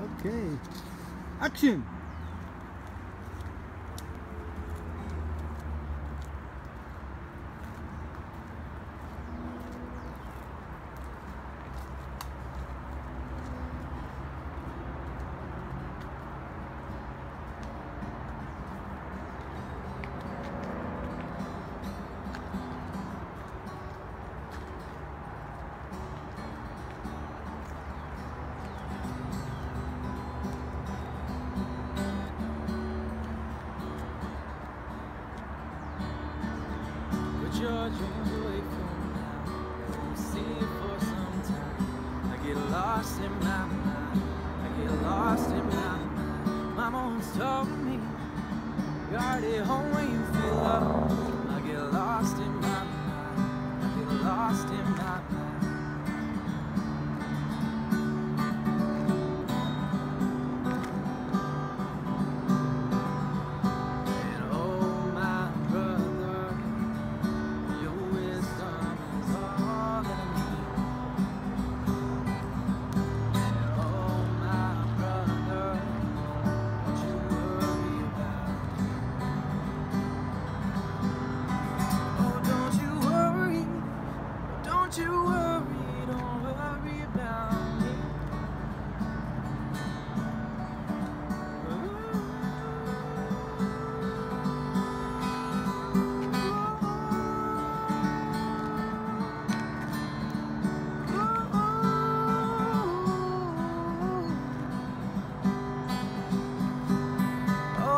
Okay. Action! your dreams away from now. Won't see you for some time. I get lost in my mind. I get lost in my mind. Mama once told me, you're home when you feel love.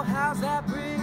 how's that breeze?